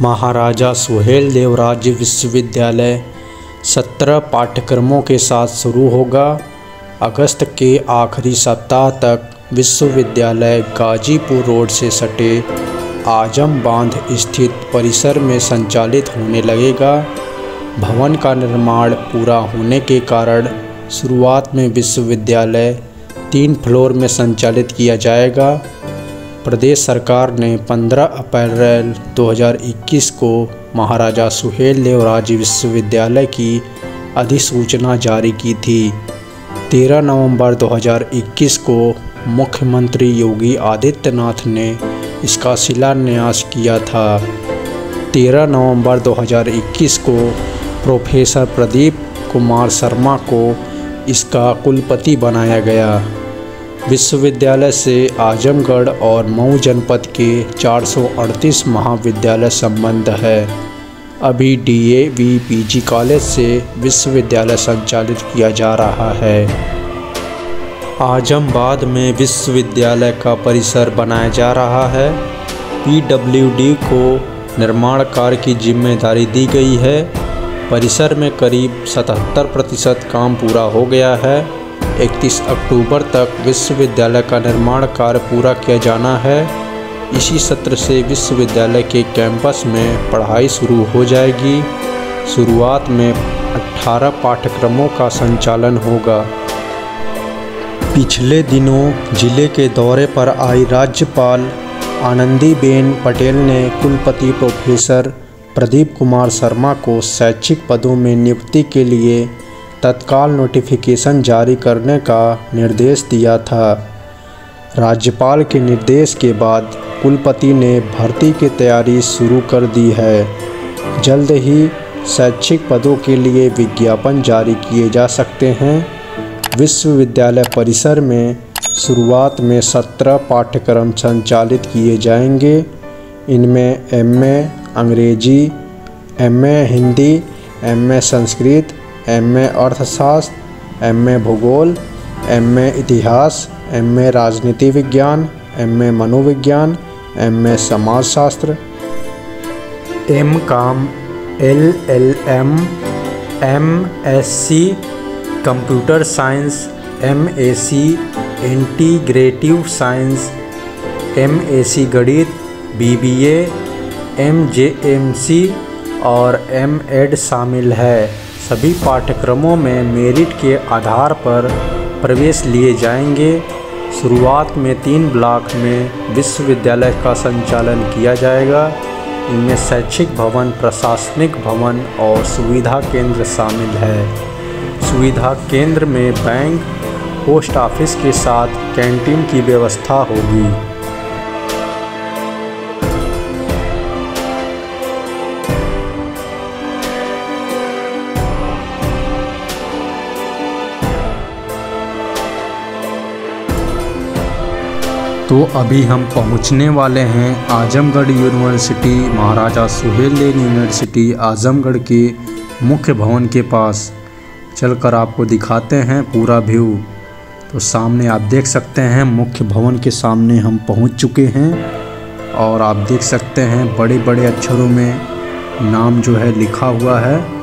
महाराजा सुहेल देव राज्य विश्वविद्यालय, सत्रह पाठ्यक्रमों के साथ शुरू होगा। अगस्त के आखिरी सप्ताह तक विश्वविद्यालय गाजीपुर रोड से सटे आज़म बाँध स्थित परिसर में संचालित होने लगेगा। भवन का निर्माण पूरा होने के कारण शुरुआत में विश्वविद्यालय तीन फ्लोर में संचालित किया जाएगा। प्रदेश सरकार ने 15 अप्रैल 2021 को महाराजा सुहेल देव राज्य विश्वविद्यालय की अधिसूचना जारी की थी। 13 नवंबर 2021 को मुख्यमंत्री योगी आदित्यनाथ ने इसका शिलान्यास किया था। 13 नवंबर 2021 को प्रोफेसर प्रदीप कुमार शर्मा को इसका कुलपति बनाया गया। विश्वविद्यालय से आजमगढ़ और मऊ जनपद के 438 महाविद्यालय संबंध है। अभी डीएवी पीजी कॉलेज से विश्वविद्यालय संचालित किया जा रहा है। आजमबाद में विश्वविद्यालय का परिसर बनाया जा रहा है। पीडब्ल्यूडी को निर्माण कार्य की ज़िम्मेदारी दी गई है। परिसर में करीब 77 प्रतिशत काम पूरा हो गया है। 31 अक्टूबर तक विश्वविद्यालय का निर्माण कार्य पूरा किया जाना है। इसी सत्र से विश्वविद्यालय के कैंपस में पढ़ाई शुरू हो जाएगी। शुरुआत में 18 पाठ्यक्रमों का संचालन होगा। पिछले दिनों ज़िले के दौरे पर आई राज्यपाल आनंदीबेन पटेल ने कुलपति प्रोफेसर प्रदीप कुमार शर्मा को शैक्षिक पदों में नियुक्ति के लिए तत्काल नोटिफिकेशन जारी करने का निर्देश दिया था। राज्यपाल के निर्देश के बाद कुलपति ने भर्ती की तैयारी शुरू कर दी है। जल्द ही शैक्षिक पदों के लिए विज्ञापन जारी किए जा सकते हैं। विश्वविद्यालय परिसर में शुरुआत में सत्रह पाठ्यक्रम संचालित किए जाएँगे। इनमें एमए अंग्रेज़ी, MA Hindi, MA Sanskrit MA अर्थशास्त्र एम ए भूगोल एम ए इतिहास एम ए राजनीति विज्ञान एम ए मनोविज्ञान एमए समाजशास्त्र। M Com L L M M S C computer science M A C integrative science M A C गणित B B A M J M C और M add शामिल है। सभी पाठ्यक्रमों में मेरिट के आधार पर प्रवेश लिए जाएँगे। शुरुआत में तीन ब्लॉक में विश्वविद्यालय का संचालन किया जाएगा। इनमें शैक्षिक भवन, प्रशासनिक भवन और सुविधा केंद्र शामिल है। सुविधा केंद्र में बैंक, पोस्ट ऑफ़िस के साथ कैंटीन की व्यवस्था होगी। तो अभी हम पहुँचने वाले हैं आजमगढ़ यूनिवर्सिटी महाराजा सुहेल देव यूनिवर्सिटी, आजमगढ़ के मुख्य भवन के पास। चलकर आपको दिखाते हैं पूरा व्यू। तो सामने आप देख सकते हैं मुख्य भवन के सामने हम पहुँच चुके हैं और आप देख सकते हैं बड़े बड़े अक्षरों में नाम जो है लिखा हुआ है।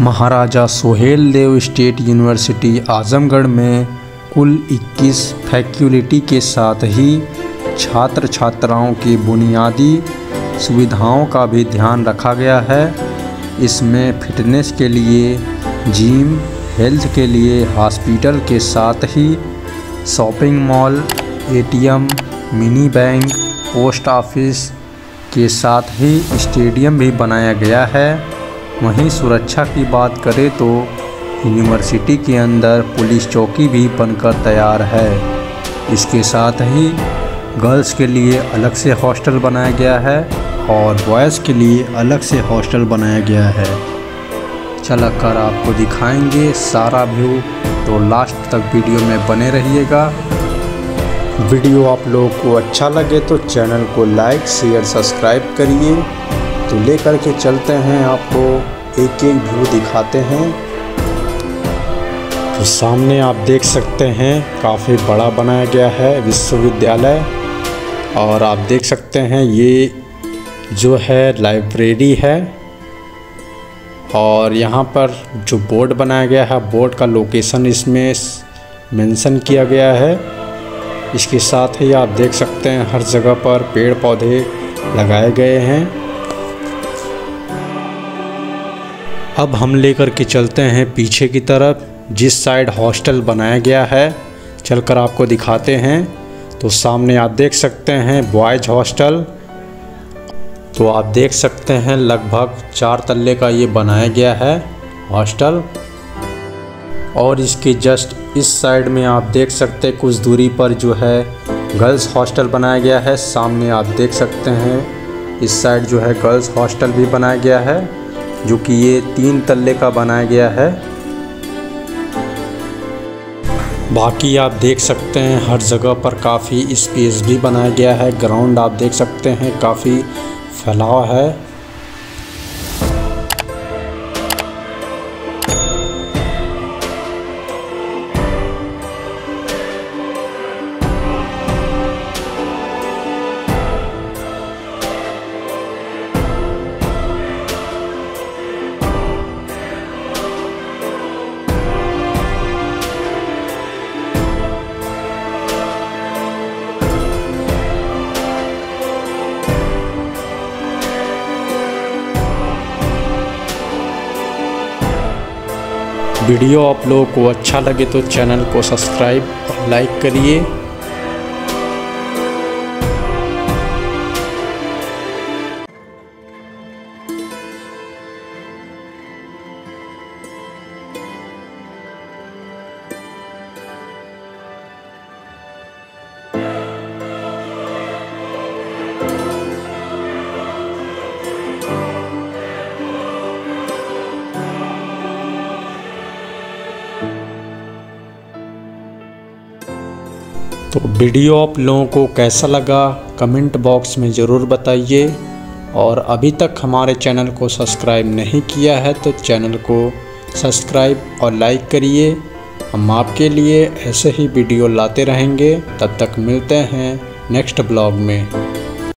महाराजा सोहेल देव स्टेट यूनिवर्सिटी आजमगढ़ में कुल 21 फैकल्टी के साथ ही छात्र छात्राओं की बुनियादी सुविधाओं का भी ध्यान रखा गया है। इसमें फिटनेस के लिए, जिम, हेल्थ के लिए, हॉस्पिटल के साथ ही shopping mall, ATM, mini bank, post office के साथ ही स्टेडियम भी बनाया गया है। वहीं सुरक्षा की बात करें तो यूनिवर्सिटी के अंदर पुलिस चौकी भी बनकर तैयार है। इसके साथ ही गर्ल्स के लिए अलग से हॉस्टल बनाया गया है और बॉयज़ के लिए अलग से हॉस्टल बनाया गया है। चल कर आपको दिखाएँगे सारा व्यू। तो लास्ट तक वीडियो में बने रहिएगा। वीडियो आप लोगों को अच्छा लगे तो चैनल को लाइक, शेयर, सब्सक्राइब करिए। तो लेकर के चलते हैं, आपको एक एक व्यू दिखाते हैं। तो सामने आप देख सकते हैं, काफ़ी बड़ा बनाया गया है विश्वविद्यालय। और आप देख सकते हैं, ये जो है लाइब्रेरी है। और यहाँ पर जो बोर्ड बनाया गया है, बोर्ड का लोकेशन इसमें मेंशन किया गया है। इसके साथ ही आप देख सकते हैं, हर जगह पर पेड़ पौधे लगाए गए हैं। अब हम लेकर के चलते हैं पीछे की तरफ़, जिस साइड हॉस्टल बनाया गया है। चलकर आपको दिखाते हैं। तो सामने आप देख सकते हैं बॉयज़ हॉस्टल तो आप देख सकते हैं लगभग चार तल्ले का ये बनाया गया है हॉस्टल और इसके जस्ट इस साइड में आप देख सकते हैं, कुछ दूरी पर जो है गर्ल्स हॉस्टल बनाया गया है। सामने आप देख सकते हैं, इस साइड जो है गर्ल्स हॉस्टल भी बनाया गया है। जो कि ये तीन तल्ले का बनाया गया है। बाकी आप देख सकते हैं हर जगह पर काफ़ी स्पेस भी बनाया गया है। ग्राउंड आप देख सकते हैं, काफ़ी फैलाव है। वीडियो आप लोगों को अच्छा लगे तो चैनल को सब्सक्राइब और लाइक करिए। तो वीडियो आप लोगों को कैसा लगा, कमेंट बॉक्स में ज़रूर बताइए। और अभी तक हमारे चैनल को सब्सक्राइब नहीं किया है तो चैनल को सब्सक्राइब और लाइक करिए। हम आपके लिए ऐसे ही वीडियो लाते रहेंगे। तब तक मिलते हैं नेक्स्ट ब्लॉग में।